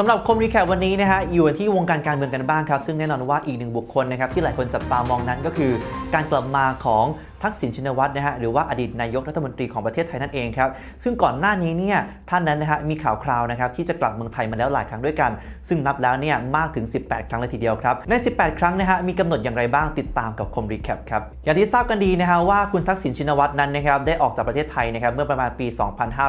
สำหรับคม Recap วันนี้นะฮะอยู่ที่วงการการเมืองกันบ้างครับ ซึ่งแน่นอนว่าอีกหนึ่งบุคคลนะครับที่หลายคนจับตามองนั้นก็คือ การกลับมาของทักษิณชินวัตรนะฮะหรือว่าอดีตนายกรัฐมนตรีของประเทศไทยนั่นเองครับซึ่งก่อนหน้านี้เนี่ยท่านนั้นนะฮะมีข่าวคราวนะครับที่จะกลับเมืองไทยมาแล้วหลายครั้งด้วยกัน ซึ่งนับแล้วเนี่ยมากถึง 18 ครั้งเลยทีเดียวครับใน 18 ครั้งนะฮะมีกำหนดอย่างไรบ้างติดตามกับคม Recap ครับอย่างที่ทราบกันดีนะฮะว่าคุณทักษิณชินวัตรนั้นนะครับได้ออกจากประเทศไทยนะครับเมื่อประมาณปี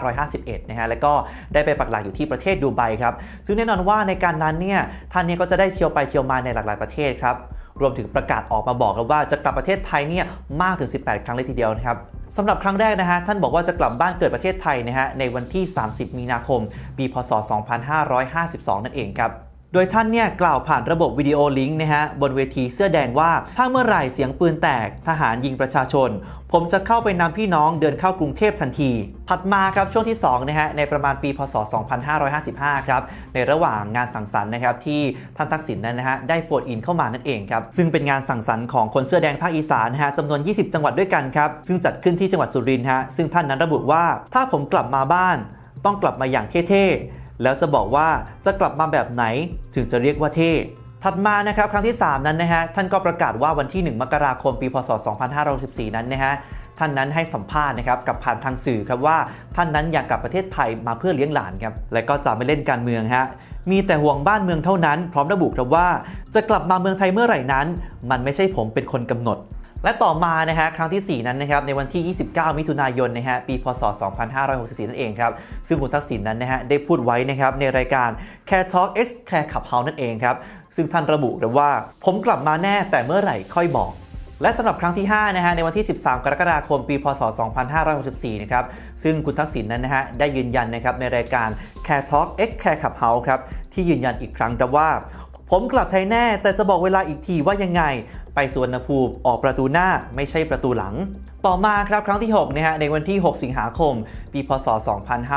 2551 นะฮะแล้วก็ได้ไปปักหลักอยู่ที่ประเทศดูไบครับซึ่งแน่นอนว่าในการนั้นเนี่ยท่านเนี่ยก็จะได้เที่ยวไปเที่ยวมาในหลากหลายประเทศครับ รวมถึงประกาศออกมาบอกแล้วว่าจะกลับประเทศไทยเนี่ยมากถึง 18 ครั้งเลยทีเดียวนะครับสำหรับครั้งแรกนะฮะท่านบอกว่าจะกลับบ้านเกิดประเทศไทยนะฮะในวันที่ 30 มีนาคม ปีพศ 2552 นั่นเองครับ โดยท่านเนี่ยกล่าวผ่านระบบวิดีโอลิงก์นะฮะบนเวทีเสื้อแดงว่า ถ้าเมื่อไหร่เสียงปืนแตกทหารยิงประชาชน ผมจะเข้าไปนำพี่น้องเดินเข้ากรุงเทพทันที ถัดมาครับช่วงที่2นะฮะในประมาณปีพศ 2555 ครับในระหว่างงานสังสรรค์นะครับที่ท่านทักษิณนั้นนะฮะได้โฟนอินเข้ามานั่นเองครับซึ่งเป็นงานสังสรรค์ของคนเสื้อแดงภาคอีสานนะฮะจำนวน 20 จังหวัดด้วยกันครับซึ่งจัดขึ้นที่จังหวัดสุรินทร์ฮะซึ่งท่านนั้นระบุว่าถ้าผมกลับมาบ้าน ต้องกลับมาอย่างเท่ๆ แล้วจะบอกว่าจะกลับมาแบบไหนถึงจะเรียกว่าเท่ ถัดมานะครับครั้งที่ 3 นั้นนะฮะท่านก็ประกาศว่าวันที่ 1 มกราคมปีพศ 2564 นั้นนะฮะท่านนั้นให้สัมภาษณ์นะครับกับผ่านทางสื่อครับว่าท่านนั้นอยากกลับประเทศไทยมาเพื่อเลี้ยงหลานครับและก็จะไม่เล่นการเมืองฮะมีแต่ห่วงบ้านเมืองเท่านั้น พร้อมระบุครับว่า จะกลับมาเมืองไทยเมื่อไหร่นั้น มันไม่ใช่ผมเป็นคนกำหนด และต่อมานะฮะครั้งที่ 4 นั้นนะครับในวันที่ 29 มิถุนายนนะฮะปีพศ 2564 นั่นเองครับซึ่งคุณทักษิณนั้นนะฮะได้พูดไว้นะครับในรายการ Care Talk X Care Clubhouse นั่นเองครับซึ่งท่านระบุเลยว่า ผมกลับมาแน่แต่เมื่อไหร่ค่อยบอกและสำหรับครั้งที่ 5 นะฮะ ในวันที่ 13 กรกฎาคม ปี พศ 2564 นะครับ ซึ่งคุณทักษิณนั้นนะฮะ ได้ยืนยันนะครับในรายการ Care Talk X Care Clubhouse ครับ ที่ยืนยันอีกครั้งครับว่า ผมกลับไทยแน่ แต่จะบอกเวลาอีกทีว่ายังไง ไปสวนภูมิออกประตูหน้าไม่ใช่ประตูหลัง ต่อมาครับครั้งที่6นะฮะในวันที่ 6 สิงหาคม ปีพศ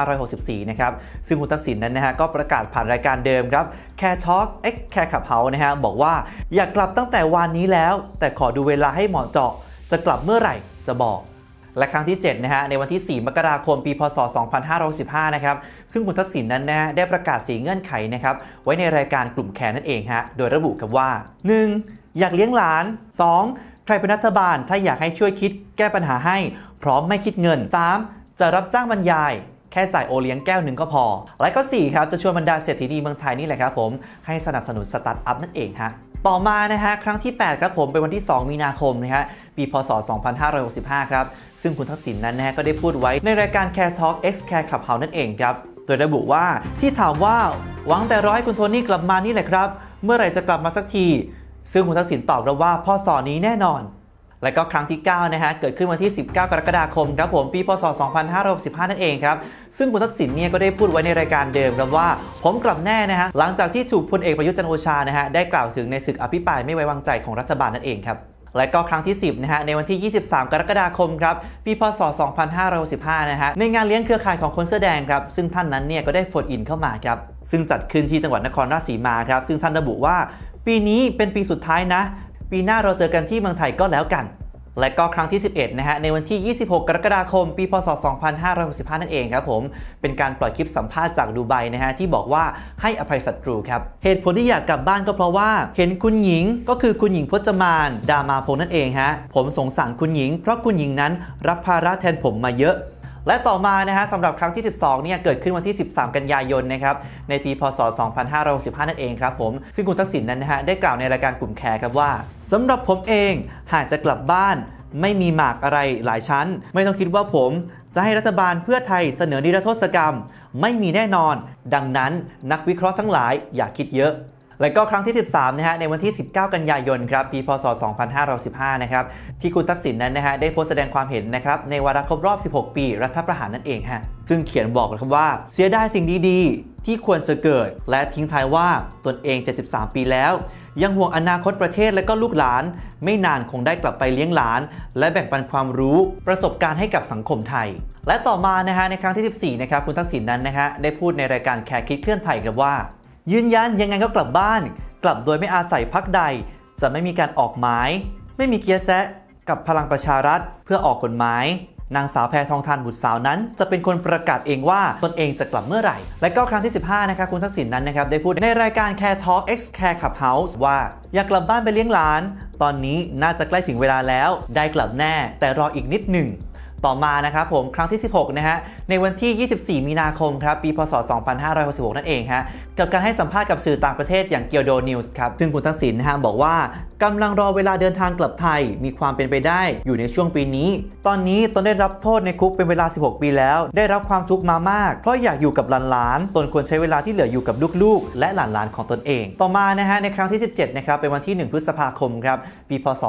2564 นะครับซึ่งคุณทักษิณนั้นนะฮะก็ประกาศผ่านรายการเดิมครับ Care Talk X Care Clubhouse นะฮะบอกว่าอยากกลับตั้งแต่วันนี้แล้ว แต่ขอดูเวลาให้เหมาะเจาะจะกลับเมื่อไหร่จะบอก และครั้งที่ 7 นะฮะ ในวันที่ 4 มกราคม ปีพศ 2515 นะครับ ซึ่งคุณทักษิณนั้นนะฮะได้ประกาศสีเงื่อนไขนะครับ ไว้ในรายการกลุ่มแขนนั่นเองฮะ โดยระบุกับว่า 1. อยากเลี้ยงหลาน 2. ใครเป็นรัฐบาล ถ้าอยากให้ช่วยคิดแก้ปัญหาให้ พร้อมไม่คิดเงิน 3. จะรับจ้างบรรยายแค่จ่ายโอเลี้ยงแก้วหนึ่งก็พอ และก็ 4 ครับ จะชวนบรรดาเศรษฐีดีเมืองไทยนี่แหละครับผม ให้สนับสนุนสตาร์ทอัพนั่นเองฮะต่อมานะฮะครั้งที่ 8 ครับผมเป็นวันที่ 2 มีนาคมนะฮะปีพศ 2565 ครับ ซึ่งคุณทักษิณนั้นนะก็ได้พูดไว้ในรายการ Care Talk X Care Clubhouse นั่นเองครับโดยระบุว่าที่ถามว่าหวังแต่ร้อให้คุณโทนี่กลับมานี่แหละครับ เมื่อไหร่จะกลับมาสักที ซึ่งคุณทักษิณตอบเราว่าพ่อสอนี้แน่นอน และก็ครั้งที่ 9 นะฮะ เกิดขึ้นวันที่ 19 กรกฎาคมครับผมปีพศ 2565 นั่นเองครับ ซึ่งคุณทักษิณเนี่ยก็ได้พูดไว้ในรายการเดิมครับว่า ผมกลับแน่นะฮะหลังจากที่ถูกพลเอกประยุทธ์จันโอชานะฮะได้กล่าวถึงในศึกอภิปรายไม่ไว้วางใจของรัฐบาลนั่นเองครับ และก็ครั้งที่ 10 นะฮะ ในวันที่ 23 กรกฎาคมครับ ปีพศ 2565 นะฮะ ในงานเลี้ยงเครือข่ายของคนเสื้อแดงครับ ซึ่งท่านนั้นเนี่ยก็ได้โฟนอินเข้ามาครับ ซึ่งจัดขึ้นที่จังหวัดนครราชสีมาครับ ซึ่งท่านระบุว่า ปีนี้เป็นปีสุดท้ายนะ ปีหน้าเราเจอกันที่เมืองไทยก็แล้วกัน และก็ครั้งที่ 11 นะฮะ ในวันที่ 26 กรกฎาคม ปี พศ 2565 นั่นเองครับผม เป็นการปล่อยคลิปสัมภาษณ์จากดูไบนะฮะ ที่บอกว่าให้อภัยศัตรูครับ เหตุผลที่อยากกลับบ้านก็เพราะว่า เห็นคุณหญิงก็คือคุณหญิงพจมาน ดามาพงนั่นเองฮะ ผมสงสารคุณหญิง เพราะคุณหญิงนั้นรับภาระแทนผมมาเยอะ และต่อมานะฮะสำหรับครั้งที่ 12 เนี่ยเกิดขึ้นวันที่ 13 กันยายนนะครับในปีพศ 2565 นั่นเองครับผมซึ่งคุณทักษิณนั้นนะฮะได้กล่าวในรายการกลุ่มแคร์ครับว่าสำหรับผมเองหากจะกลับบ้านไม่มีหมากอะไรหลายชั้น ไม่ต้องคิดว่าผมจะให้รัฐบาลเพื่อไทยเสนอนิรโทษกรรม ไม่มีแน่นอน ดังนั้นนักวิเคราะห์ทั้งหลายอย่าคิดเยอะ และก็ครั้งที่ 13 นะฮะ ในวันที่ 19 กันยายนครับ ปี พศ 2515 นะครับ ที่คุณทักษิณนั้นนะฮะ ได้โพสต์แสดงความเห็นนะครับ ในวาระครบรอบ 16 ปี รัฐประหารนั่นเองฮะ ซึ่งเขียนบอกนะครับว่า เสียดายสิ่งดีๆ ที่ควรจะเกิด และทิ้งท้ายว่าตนเอง 73 ปีแล้ว ยังห่วงอนาคตประเทศและก็ลูกหลาน ไม่นานคงได้กลับไปเลี้ยงหลาน และแบ่งปันความรู้ ประสบการณ์ให้กับสังคมไทย และต่อมานะฮะในครั้งที่ 14 นะครับคุณทักษิณนั้นนะฮะได้พูดในรายการแคร์คิดเคลื่อนไทยครับว่า ยืนยันยังไงก็กลับบ้าน กลับโดยไม่อาศัยพักใด จะไม่มีการออกหมาย ไม่มีเกียร์แซะกับพลังประชารัฐเพื่อออกกฎหมายนางสาวแพทองทานบุตรสาวนั้น จะเป็นคนประกาศเองว่าตนเองจะกลับเมื่อไหร่ และก็ครั้งที่ 15 นะครับคุณทักษิณนั้นนะครับได้พูดในรายการ Care Talk X Care Clubhouse ว่าอยากกลับบ้านไปเลี้ยงหลาน ตอนนี้น่าจะใกล้ถึงเวลาแล้ว ได้กลับแน่ แต่รออีกนิดหนึ่ง ต่อมานะครับผมครั้งที่ 16 นะฮะ ในวันที่ 24 มีนาคมครับปีพศ 2566 นั่นเองฮะกับการให้สัมภาษณ์กับสื่อต่างประเทศอย่างเกียวโดนิวส์ครับซึ่งคุณทักษิณนะฮะบอกว่ากำลังรอเวลาเดินทางกลับไทย มีความเป็นไปได้อยู่ในช่วงปีนี้ ตอนนี้ตนได้รับโทษในคุกเป็นเวลา 16 ปีแล้ว ได้รับความทุกข์มามาก เพราะอยากอยู่กับหลานๆตนควรใช้เวลาที่เหลืออยู่กับลูกๆ และหลานๆของตนเอง ต่อมานะฮะในครั้งที่ 17 นะครับเป็นวันที่ 1 พฤษภาคมครับปีพศ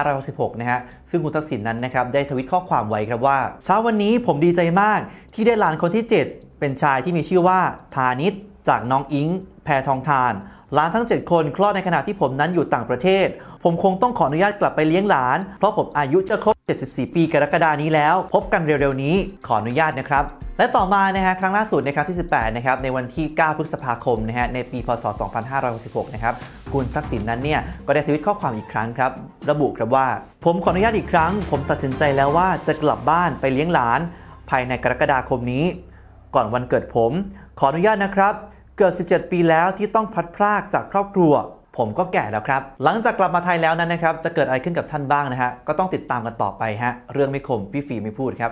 2566 นะฮะซึ่งคุณทักษิณนั้นนะครับได้ทวิตข้อความไว้ครับว่าเช้าวันนี้ผมดีใจมากที่ได้หลานคนที่ 7 เป็นชายที่มีชื่อว่าธานิตจากน้องอิง แพรทองทานหลานทั้ง 7 คนคลอดในขณะที่ผมนั้นอยู่ต่างประเทศ ผมคงต้องขออนุญาตกลับไปเลี้ยงหลาน เพราะผมอายุจะครบ 74 ปีกรกฎานี้แล้ว พบกันเร็วๆนี้ขออนุญาตนะครับ และต่อมานะฮะครั้งล่าสุดในครั้งที่ 18 นะครับ ในวันที่ 9 พฤษภาคมนะฮะในปี พศ 2566 นะครับ คุณทักษิณนั้นเนี่ย ก็ได้ทวิตข้อความอีกครั้งครับ ระบุครับว่า ผมขออนุญาตอีกครั้ง ผมตัดสินใจแล้วว่าจะกลับบ้านไปเลี้ยงหลาน ภายในกรกฎาคมนี้ ก่อนวันเกิดผม ขออนุญาตนะครับ เกิด17 ปีแล้วที่ต้องพลัดพรากจากครอบครัว ผมก็แก่แล้วครับ หลังจากกลับมาไทยแล้วนั้นนะครับ จะเกิดอะไรขึ้นกับท่านบ้างนะฮะ ก็ต้องติดตามกันต่อไปฮะ เรื่องไม่คมพี่ฟีไม่พูดครับ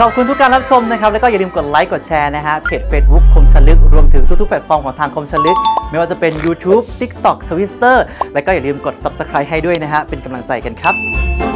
ขอบคุณทุกการรับชมนะครับ แล้วก็อย่าลืมกดไลค์กดแชร์นะฮะเพจ Facebook คมชลึก รวมถึงทุกๆแพลตฟอร์มของทางคมชลึก ไม่ว่าจะเป็น YouTube TikTok Twitter แล้วก็อย่าลืมกด Subscribe ให้ด้วยนะฮะ เป็นกำลังใจกันครับ